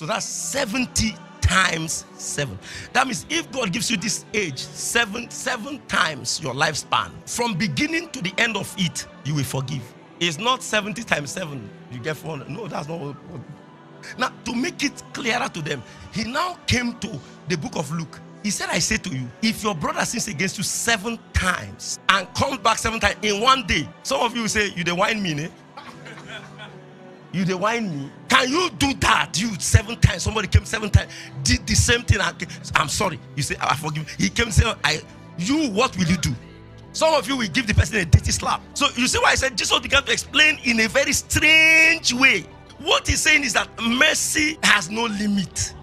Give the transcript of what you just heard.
So that's 70 times seven. That means if God gives you this age, seven, seven times your lifespan, from beginning to the end of it, you will forgive. It's not 70 times seven, you get 400. No, that's not what. Now, to make it clearer to them, he now came to the book of Luke. He said, I say to you, if your brother sins against you seven times and comes back seven times in one day, some of you will say, You the wine me, ne? You the wine me. Can you do that? You seven times. Somebody came seven times, did the same thing. I'm sorry. You say, I forgive. He came saying, I you what will you do? Some of you will give the person a dirty slap. So you see why I said Jesus began to explain in a very strange way. What he's saying is that mercy has no limit.